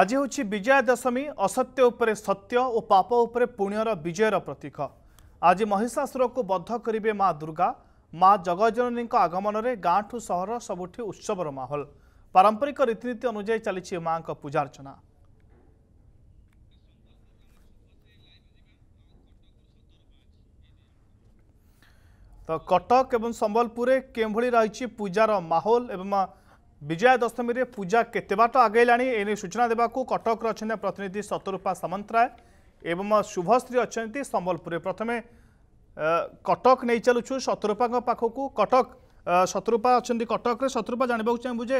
আজ হচ্ছে বিজয়া দশমী অসত্য উপরে সত্য ও পাপ উপরে পুণ্যর বিজয়ের প্রতীক আজ মহিষাসুরক বদ্ধ করবে মা দুর্গা মা জগজননী আগমনরে গাঁঠু সহর সবুঠি উৎসবর মাহল পারম্পরিক রীতিনীতি অনুযায়ী চালছে মা পূজার্চনা তো কটক এবং সম্বলপুরে কেভি রয়েছে পূজার মাহল এবং ବିଜୟା ଦଶମୀରେ ପୂଜା କେତେ ବାଟ ଆଗେଇଲାଣି ଏନେଇ ସୂଚନା ଦେବାକୁ କଟକରେ ଅଛନ୍ତି ପ୍ରତିନିଧି ଶତରୂପା ସାମନ୍ତରାୟ ଏବଂ ଶୁଭଶ୍ରୀ ଅଛନ୍ତି ସମ୍ବଲପୁରରେ ପ୍ରଥମେ କଟକ ନେଇ ଚାଲୁଛୁ ଶତରୂପାଙ୍କ ପାଖକୁ କଟକ ଶତରୂପା ଅଛନ୍ତି କଟକରେ ଶତରୂପା ଜାଣିବାକୁ ଚାହିଁବୁ ଯେ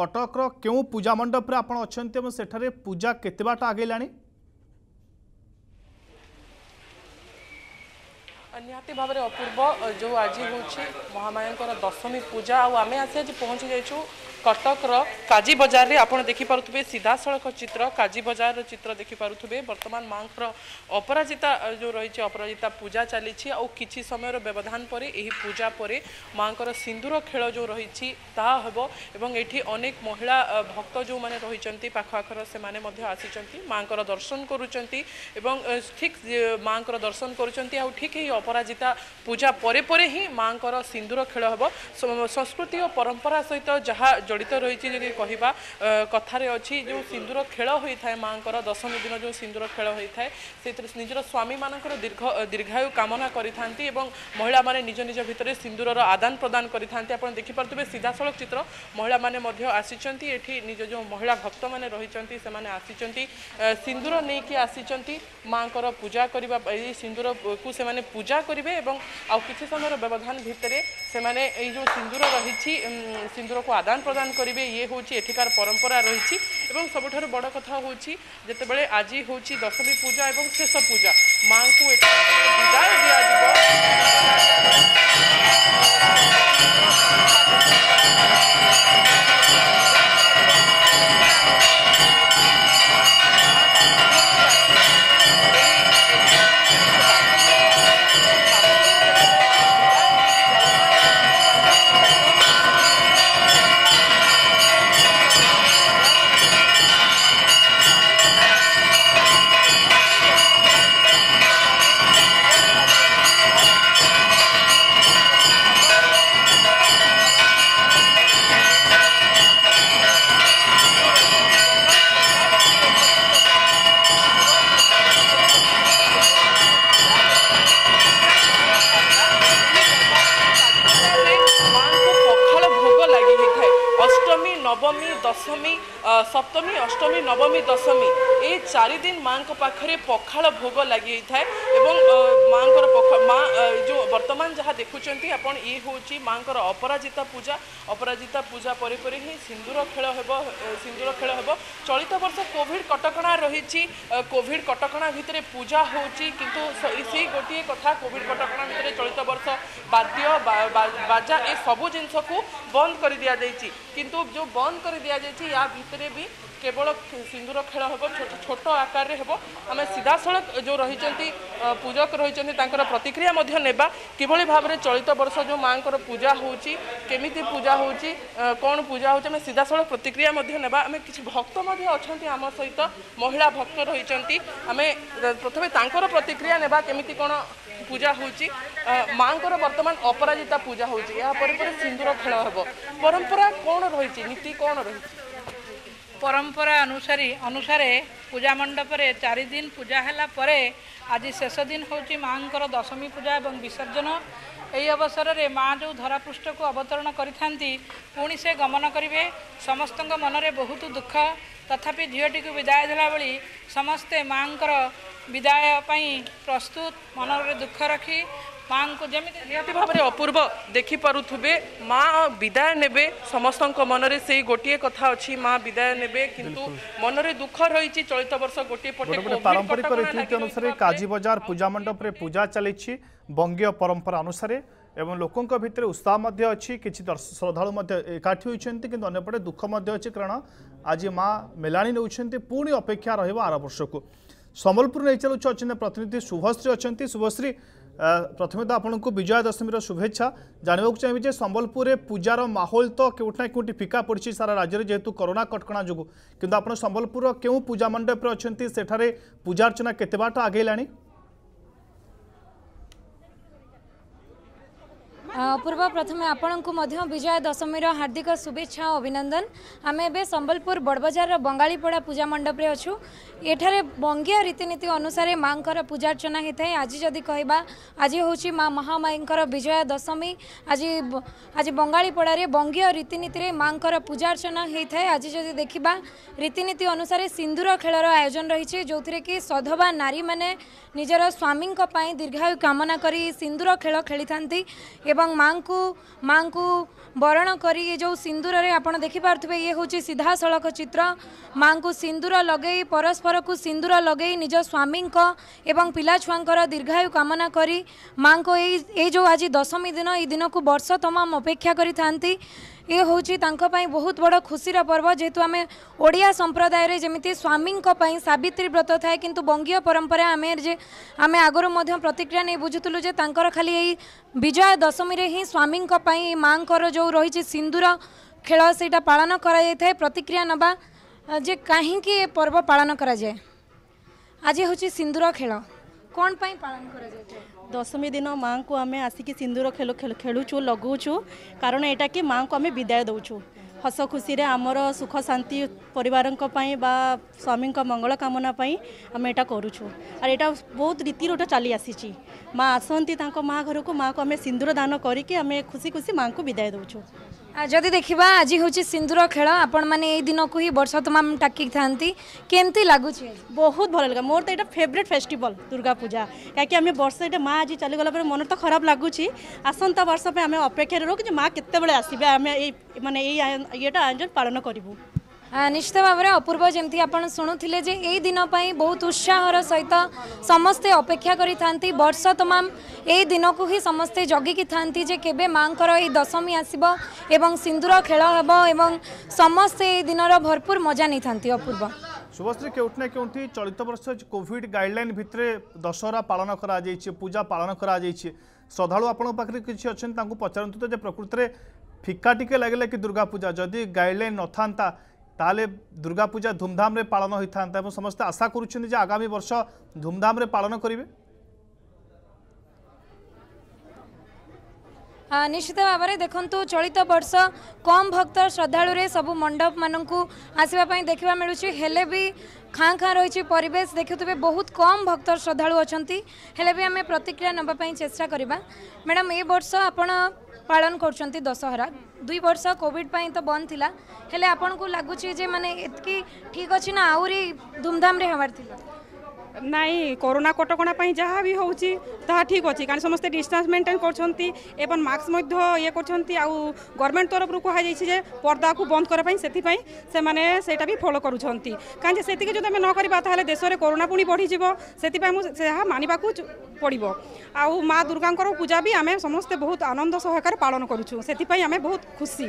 କଟକର କେଉଁ ପୂଜା ମଣ୍ଡପରେ ଆପଣ ଅଛନ୍ତି ଏବଂ ସେଠାରେ ପୂଜା କେତେ ବାଟ ଆଗେଇଲାଣି ନିହାତି ଭାବରେ ଅପୂର୍ବ ଯେଉଁ ଆଜି ହେଉଛି ମହାମାୟାଙ୍କର ଦଶମୀ ପୂଜା ଆଉ ଆମେ ଆସି ଆଜି ପହଞ୍ଚି ଯାଇଛୁ କଟକର କାଜି ବଜାରରେ ଆପଣ ଦେଖିପାରୁଥିବେ ସିଧାସଳଖ ଚିତ୍ର କାଜି ବଜାରର ଚିତ୍ର ଦେଖିପାରୁଥିବେ ବର୍ତ୍ତମାନ ମାଙ୍କର ଅପରାଜିତା ଯେଉଁ ରହିଛି ଅପରାଜିତା ପୂଜା ଚାଲିଛି ଆଉ କିଛି ସମୟର ବ୍ୟବଧାନ ପରେ ଏହି ପୂଜା ପରେ ମାଙ୍କର ସିନ୍ଦୁର ଖେଳ ଯେଉଁ ରହିଛି ତାହା ହେବ ଏବଂ ଏଠି ଅନେକ ମହିଳା ଭକ୍ତ ଯେଉଁମାନେ ରହିଛନ୍ତି ପାଖ ଆଖର ସେମାନେ ମଧ୍ୟ ଆସିଛନ୍ତି ମାଙ୍କର ଦର୍ଶନ କରୁଛନ୍ତି ଏବଂ ଠିକ୍ ମାଙ୍କର ଦର୍ଶନ କରୁଛନ୍ତି ଆଉ ଠିକ୍ ଏହି অপরাজিতা পূজা পরে পরে হি মাঙ্কর সিন্দুর খেল হব সংস্কৃতি ও পরম্পরা সহিত যাহা জড়িত রয়েছে যদি কহা কথারে অছি যে সিন্দুর খেল হয়ে থাকে মাঙ্কর দশমী দিন যে সিন্দুর খেল হয়ে থাকে সেথিরে নিজের স্বামী মানকর দীর্ঘ দীর্ঘায়ু কামনা করে থাকে এবং মহিলা মানে নিজ নিজ ভিতরে সিন্দুরর আদান প্রদান করে থাকে আপনার দেখিপারে সিধাসলখ চিত্র মহিলা মানে আসছেন এটি নিজ যে মহিলা ভক্ত মানে রয়েছেন সে আসছেন সিন্দুর নেই আসছেন মাঙ্কর পূজা করা এই সিন্দুরকু সে পূজা ପୂଜା କରିବେ ଏବଂ ଆଉ କିଛି ସମୟର ବ୍ୟବଧାନ ଭିତରେ ସେମାନେ ଏଇ ଯେଉଁ ସିନ୍ଦୁର ରହିଛି ସିନ୍ଦୁରକୁ ଆଦାନ ପ୍ରଦାନ କରିବେ ଇଏ ହେଉଛି ଏଠିକାର ପରମ୍ପରା ରହିଛି ଏବଂ ସବୁଠାରୁ ବଡ଼ କଥା ହେଉଛି ଯେତେବେଳେ ଆଜି ହେଉଛି ଦଶମୀ ପୂଜା ଏବଂ ଶେଷ ପୂଜା ମାଙ୍କୁ ଏଠି ବିଦାୟ ଦିଆଯିବ Tell me ସପ୍ତମୀ ଅଷ୍ଟମୀ ନବମୀ ଦଶମୀ ଏଇ ଚାରିଦିନ ମାଆଙ୍କ ପାଖରେ ପଖାଳ ଭୋଗ ଲାଗିଯାଇଥାଏ ଏବଂ ମାଆଙ୍କର ମା ଯେଉଁ ବର୍ତ୍ତମାନ ଯାହା ଦେଖୁଛନ୍ତି ଆପଣ ଇଏ ହେଉଛି ମାଆଙ୍କର ଅପରାଜିତା ପୂଜା ଅପରାଜିତା ପୂଜା ପରେ ପରେ ହିଁ ସିନ୍ଦୁର ଖେଳ ହେବ ସିନ୍ଦୁର ଖେଳ ହେବ ଚଳିତ ବର୍ଷ କୋଭିଡ଼ କଟକଣା ରହିଛି କୋଭିଡ଼ କଟକଣା ଭିତରେ ପୂଜା ହେଉଛି କିନ୍ତୁ ସେଇ ଗୋଟିଏ କଥା କୋଭିଡ଼ କଟକଣା ଭିତରେ ଚଳିତ ବର୍ଷ ବାଦ୍ୟ ବାଜା ଏସବୁ ଜିନିଷକୁ ବନ୍ଦ କରିଦିଆଯାଇଛି କିନ୍ତୁ ଯେଉଁ ବନ୍ଦ କରିଦିଆଯାଇଛି ୟା ଭିତରେ ସେଥିରେ ବି କେବଳ ସିନ୍ଦୁର ଖେଳ ହେବ ଛୋଟ ଆକାରରେ ହେବ ଆମେ ସିଧାସଳଖ ଯେଉଁ ରହିଛନ୍ତି ପୂଜକ ରହିଛନ୍ତି ତାଙ୍କର ପ୍ରତିକ୍ରିୟା ମଧ୍ୟ ନେବା କିଭଳି ଭାବରେ ଚଳିତ ବର୍ଷ ଯେଉଁ ମାଆଙ୍କର ପୂଜା ହେଉଛି କେମିତି ପୂଜା ହେଉଛି କ'ଣ ପୂଜା ହେଉଛି ଆମେ ସିଧାସଳଖ ପ୍ରତିକ୍ରିୟା ମଧ୍ୟ ନେବା ଆମେ କିଛି ଭକ୍ତ ମଧ୍ୟ ଅଛନ୍ତି ଆମ ସହିତ ମହିଳା ଭକ୍ତ ରହିଛନ୍ତି ଆମେ ପ୍ରଥମେ ତାଙ୍କର ପ୍ରତିକ୍ରିୟା ନେବା କେମିତି କ'ଣ ପୂଜା ହେଉଛି ମାଆଙ୍କର ବର୍ତ୍ତମାନ ଅପରାଜିତା ପୂଜା ହେଉଛି ଏହା ପରେ ପରେ ସିନ୍ଦୁର ଖେଳ ହେବ ପରମ୍ପରା କ'ଣ ରହିଛି ନୀତି କ'ଣ ରହିଛି ପରମ୍ପରା ଅନୁସାରୀ ଅନୁସାରେ ପୂଜା ମଣ୍ଡପରେ ଚାରି ଦିନ ପୂଜା ହେଲା ପରେ ଆଜି ଶେଷ ଦିନ ହେଉଛି ମାଆଙ୍କର ଦଶମୀ ପୂଜା ଏବଂ ବିସର୍ଜନ ଏହି ଅବସରରେ ମାଆ ଯେଉଁ ଧରାପୃଷ୍ଠକୁ ଅବତରଣ କରିଥାନ୍ତି ପୁଣି ସେ ଗମନ କରିବେ ସମସ୍ତଙ୍କ ମନରେ ବହୁତ ଦୁଃଖ ତଥାପି ଝିଅଟିକୁ ବିଦାୟ ଦେଲାଭଳି ସମସ୍ତେ ମାଆଙ୍କର ବିଦାୟ ପାଇଁ ପ୍ରସ୍ତୁତ ମନରେ ଦୁଃଖ ରଖି ମାଆଙ୍କୁ ଯେମିତି ନିହାତି ଭାବରେ ଅପୂର୍ବ ଦେଖିପାରୁଥିବେ ମା ବିଦାୟ ନେବେ ସମସ୍ତଙ୍କ ମନରେ ସେଇ ଗୋଟିଏ କଥା ଅଛି ମାଆ ବିଦାୟ ନେବେ କିନ୍ତୁ ମନରେ ଦୁଃଖ ରହିଛି ଚଳିତ ବର୍ଷ ଗୋଟିଏ ପଟେ ପାରମ୍ପରିକ ରୀତିନୀତି ଅନୁସାରେ କାଜି ବଜାର ପୂଜା ମଣ୍ଡପରେ ପୂଜା ଚାଲିଛି ବଙ୍ଗୀୟ ପରମ୍ପରା ଅନୁସାରେ ଏବଂ ଲୋକଙ୍କ ଭିତରେ ଉତ୍ସାହ ମଧ୍ୟ ଅଛି କିଛି ଶ୍ରଦ୍ଧାଳୁ ମଧ୍ୟ ଏକାଠି ହୋଇଛନ୍ତି କିନ୍ତୁ ଅନ୍ୟପଟେ ଦୁଃଖ ମଧ୍ୟ ଅଛି କାରଣ ଆଜି ମା ମେଲାଣି ନେଉଛନ୍ତି ପୁଣି ଅପେକ୍ଷା ରହିବ ଆର ବର୍ଷକୁ ସମ୍ବଲପୁର ନେଇ ଚାଲୁଛୁ ଅଛନ୍ତି ପ୍ରତିନିଧି ଶୁଭଶ୍ରୀ ଅଛନ୍ତି ଶୁଭଶ୍ରୀ ପ୍ରଥମେ ତ ଆପଣଙ୍କୁ ବିଜୟା ଦଶମୀର ଶୁଭେଚ୍ଛା ଜାଣିବାକୁ ଚାହିଁବି ଯେ ସମ୍ବଲପୁରରେ ପୂଜାର ମାହୋଲ ତ କେଉଁଠି ନା କେଉଁଠି ଫିକା ପଡ଼ିଛି ସାରା ରାଜ୍ୟରେ ଯେହେତୁ କରୋନା କଟକଣା ଯୋଗୁଁ କିନ୍ତୁ ଆପଣ ସମ୍ବଲପୁରର କେଉଁ ପୂଜା ମଣ୍ଡପରେ ଅଛନ୍ତି ସେଠାରେ ପୂଜାର୍ଚ୍ଚନା କେତେ ବାଟ ଆଗେଇଲାଣି ଅପୂର୍ବ ପ୍ରଥମେ ଆପଣଙ୍କୁ ମଧ୍ୟ ବିଜୟା ଦଶମୀର ହାର୍ଦ୍ଦିକ ଶୁଭେଚ୍ଛା ଓ ଅଭିନନ୍ଦନ ଆମେ ଏବେ ସମ୍ବଲପୁର ବଡ଼ବଜାରର ବଙ୍ଗାଳୀପଡ଼ା ପୂଜା ମଣ୍ଡପରେ ଅଛୁ ଏଠାରେ ବଙ୍ଗୀୟ ରୀତିନୀତି ଅନୁସାରେ ମାଆଙ୍କର ପୂଜାର୍ଚ୍ଚନା ହୋଇଥାଏ ଆଜି ଯଦି କହିବା ଆଜି ହେଉଛି ମା ମହାମାଈଙ୍କର ବିଜୟା ଦଶମୀ ଆଜି ଆଜି ବଙ୍ଗାଳୀପଡ଼ାରେ ବଙ୍ଗୀୟ ରୀତିନୀତିରେ ମାଆଙ୍କର ପୂଜାର୍ଚ୍ଚନା ହୋଇଥାଏ ଆଜି ଯଦି ଦେଖିବା ରୀତିନୀତି ଅନୁସାରେ ସିନ୍ଦୁର ଖେଳର ଆୟୋଜନ ରହିଛି ଯେଉଁଥିରେ କି ସଧବା ନାରୀମାନେ ନିଜର ସ୍ୱାମୀଙ୍କ ପାଇଁ ଦୀର୍ଘାୟୁ କାମନା କରି ସିନ୍ଦୁର ଖେଳ ଖେଳିଥାନ୍ତି ଏବଂ मारकरी जो सिन्दुर आज देखि पारथ्यो यहाँ सिधासँग चित्त मािन्दुर परस्पर को सिन्दुर लगै निज स्वामीको ए पिछु दीर्घायु आज गरिदमी दिन यदिन वर्ष तमा अपेक्षा गरि ଏ ହେଉଛି ତାଙ୍କ ପାଇଁ ବହୁତ ବଡ଼ ଖୁସିର ପର୍ବ ଯେହେତୁ ଆମେ ଓଡ଼ିଆ ସମ୍ପ୍ରଦାୟରେ ଯେମିତି ସ୍ୱାମୀଙ୍କ ପାଇଁ ସାବିତ୍ରୀ ବ୍ରତ ଥାଏ କିନ୍ତୁ ବଙ୍ଗୀୟ ପରମ୍ପରା ଆମେ ଯେ ଆମେ ଆଗରୁ ମଧ୍ୟ ପ୍ରତିକ୍ରିୟା ନେଇ ବୁଝୁଥିଲୁ ଯେ ତାଙ୍କର ଖାଲି ଏଇ ବିଜୟ ଦଶମୀରେ ହିଁ ସ୍ୱାମୀଙ୍କ ପାଇଁ ମାଆଙ୍କର ଯେଉଁ ରହିଛି ସିନ୍ଦୁର ଖେଳ ସେଇଟା ପାଳନ କରାଯାଇଥାଏ ପ୍ରତିକ୍ରିୟା ନେବା ଯେ କାହିଁକି ଏ ପର୍ବ ପାଳନ କରାଯାଏ ଆଜି ହେଉଛି ସିନ୍ଦୁର ଖେଳ କ'ଣ ପାଇଁ ପାଳନ କରାଯାଏ ଦଶମୀ ଦିନ ମାଆଙ୍କୁ ଆମେ ଆସିକି ସିନ୍ଦୁର ଖେଳୁଛୁ ଲଗାଉଛୁ କାରଣ ଏଇଟା କି ମାଆଙ୍କୁ ଆମେ ବିଦାୟ ଦେଉଛୁ ହସ ଖୁସିରେ ଆମର ସୁଖ ଶାନ୍ତି ପରିବାରଙ୍କ ପାଇଁ ବା ସ୍ୱାମୀଙ୍କ ମଙ୍ଗଳ କାମନା ପାଇଁ ଆମେ ଏଇଟା କରୁଛୁ ଆର୍ ଏଇଟା ବହୁତ ରୀତିରୁ ଗୋଟେ ଚାଲି ଆସିଛି ମାଆ ଆସନ୍ତି ତାଙ୍କ ମାଆ ଘରକୁ ମାଆକୁ ଆମେ ସିନ୍ଦୁର ଦାନ କରିକି ଆମେ ଖୁସି ଖୁସି ମାଆଙ୍କୁ ବିଦାୟ ଦେଉଛୁ ଯଦି ଦେଖିବା ଆଜି ହେଉଛି ସିନ୍ଦୁର ଖେଳ ଆପଣମାନେ ଏଇ ଦିନକୁ ହିଁ ବର୍ଷ ତମାମ ଟାକିଥାନ୍ତି କେମିତି ଲାଗୁଛି ବହୁତ ଭଲ ଲାଗା ମୋର ତ ଏଇଟା ଫେଭରେଟ୍ ଫେଷ୍ଟିଭାଲ ଦୁର୍ଗା ପୂଜା କାହିଁକି ଆମେ ବର୍ଷ ଏଇଟା ମା ଆଜି ଚାଲିଗଲା ପରେ ମନ ତ ଖରାପ ଲାଗୁଛି ଆସନ୍ତା ବର୍ଷ ପାଇଁ ଆମେ ଅପେକ୍ଷାରେ ରହୁଛୁ ଯେ ମା କେତେବେଳେ ଆସିବେ ଆମେ ଏଇ ମାନେ ଏଇ ଇଏଟା ଆୟୋଜନ ପାଳନ କରିବୁ ନିଶ୍ଚିତ ଭାବରେ ଅପୂର୍ବ ଯେମିତି ଆପଣ ଶୁଣୁଥିଲେ ଯେ ଏଇ ଦିନ ପାଇଁ ବହୁତ ଉତ୍ସାହର ସହିତ ସମସ୍ତେ ଅପେକ୍ଷା କରିଥାନ୍ତି ବର୍ଷ ତମାମ ଏଇ ଦିନକୁ ହିଁ ସମସ୍ତେ ଜଗିକି ଥାନ୍ତି ଯେ କେବେ ମାଆଙ୍କର ଏଇ ଦଶମୀ ଆସିବ ଏବଂ ସିନ୍ଦୁର ଖେଳ ହେବ ଏବଂ ସମସ୍ତେ ଏଇ ଦିନର ଭରପୁର ମଜା ନେଇଥାନ୍ତି ଅପୂର୍ବ ଶୁଭଶ୍ରୀ କେଉଁଠି ନା କେଉଁଠି ଚଳିତ ବର୍ଷ କୋଭିଡ଼ ଗାଇଡ଼ଲାଇନ୍ ଭିତରେ ଦଶହରା ପାଳନ କରାଯାଇଛି ପୂଜା ପାଳନ କରାଯାଇଛି ଶ୍ରଦ୍ଧାଳୁ ଆପଣଙ୍କ ପାଖରେ କିଛି ଅଛନ୍ତି ତାଙ୍କୁ ପଚାରନ୍ତୁ ତ ଯେ ପ୍ରକୃତରେ ଫିକା ଟିକେ ଲାଗିଲା କି ଦୁର୍ଗା ପୂଜା ଯଦି ଗାଇଡ଼ଲାଇନ୍ ନଥାନ୍ତା তাহলে দুর্গাপূজা ধুমধামে পালন হয়ে থাকে এবং সমস্ত আশা করছেন যে আগামী বর্ষ ধুমধামে পালন করবে নিশ্চিত ভাবে দেখুন চলিত বর্ষ কম ভক্ত শ্রদ্ধাড়ে সবু মণ্ডপ মানুষ আসবে দেখা মিলুছি হলে বি খাঁ খাঁ রয়েছে পরিবেশ দেখুথে বহুত কম ভক্ত শ্রদ্ধাড়ু অলে বি আমি প্রতিক্রিয়া নেওয়া চেষ্টা করা ম্যাডাম এ বর্ষ আপনার পালন করছেন দশহরা দুই বর্ষ কোভিড পাই তো বন্ধ লা হলে আপনার লাগুছে যে মানে এতকি ঠিক অছি না আহরি ধুমধামে হবার লা ନାଇଁ କରୋନା କଟକଣା ପାଇଁ ଯାହା ବି ହେଉଛି ତାହା ଠିକ୍ ଅଛି କାରଣ ସମସ୍ତେ ଡିଷ୍ଟାନ୍ସ ମେଣ୍ଟେନ୍ କରୁଛନ୍ତି ଏବଂ ମାସ୍କ ମଧ୍ୟ ଇଏ କରୁଛନ୍ତି ଆଉ ଗଭର୍ଣ୍ଣମେଣ୍ଟ ତରଫରୁ କୁହାଯାଇଛି ଯେ ପର୍ଦାକୁ ବନ୍ଦ କରିବା ପାଇଁ ସେଥିପାଇଁ ସେମାନେ ସେଇଟା ବି ଫଲୋ କରୁଛନ୍ତି କାହିଁକି ସେତିକି ଯଦି ଆମେ ନ କରିବା ତାହେଲେ ଦେଶରେ କରୋନା ପୁଣି ବଢ଼ିଯିବ ସେଥିପାଇଁ ମୁଁ ଏହା ମାନିବାକୁ ପଡ଼ିବ ଆଉ ମା ଦୁର୍ଗାଙ୍କର ପୂଜା ବି ଆମେ ସମସ୍ତେ ବହୁତ ଆନନ୍ଦ ସହକାରେ ପାଳନ କରୁଛୁ ସେଥିପାଇଁ ଆମେ ବହୁତ ଖୁସି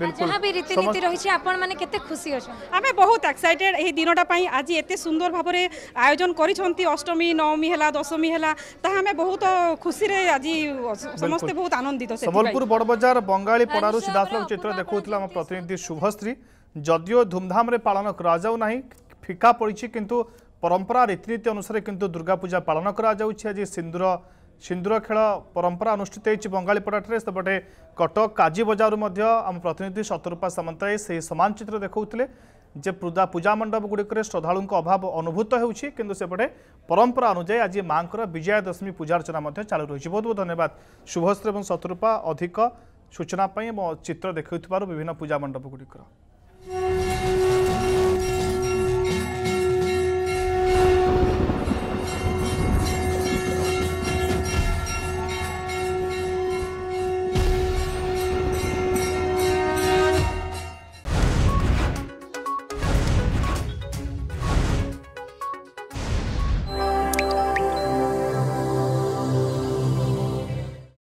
जहाँ भी रीतिनीति रही आपण मैंने केते खुशी अच्छा आम बहुत एक्साइटेड यही दिन टाइम आज एत सुंदर भाव में आयोजन करष्टमी नवमी है दशमी है आम बहुत खुशी आज समस्ते बहुत आनंदित सम्बलपुर बड़ बजार बंगाली पड़ार सीधासल चित्र देखुला आम प्रतिनिधि शुभश्री जदिओ धूमधाम पालन करा ফিকা পড়ছে কিন্তু পরম্পরা রীতিনীতি অনুসারে কিন্তু দুর্গাপূজা পালন করা যাচ্ছে আজ সিন্দুর ସିନ୍ଦୁର ଖେଳ ପରମ୍ପରା ଅନୁଷ୍ଠିତ ହୋଇଛି ବଙ୍ଗାଳିପଡ଼ାଠାରେ ସେପଟେ କଟକ କାଜି ବଜାରରୁ ମଧ୍ୟ ଆମ ପ୍ରତିନିଧି ଶତରୂପା ସାମନ୍ତରାୟ ସେହି ସମାନ ଚିତ୍ର ଦେଖାଉଥିଲେ ଯେ ପୂଜା ପୂଜା ମଣ୍ଡପଗୁଡ଼ିକରେ ଶ୍ରଦ୍ଧାଳୁଙ୍କ ଅଭାବ ଅନୁଭୂତ ହେଉଛି କିନ୍ତୁ ସେପଟେ ପରମ୍ପରା ଅନୁଯାୟୀ ଆଜି ମାଙ୍କର ବିଜୟା ଦଶମୀ ପୂଜାର୍ଚ୍ଚନା ମଧ୍ୟ ଚାଲୁ ରହିଛି ବହୁତ ବହୁତ ଧନ୍ୟବାଦ ଶୁଭଶ୍ରୀ ଏବଂ ଶତରୂପା ଅଧିକ ସୂଚନା ପାଇଁ ମୋ ଚିତ୍ର ଦେଖାଉଥିବାରୁ ବିଭିନ୍ନ ପୂଜା ମଣ୍ଡପଗୁଡ଼ିକର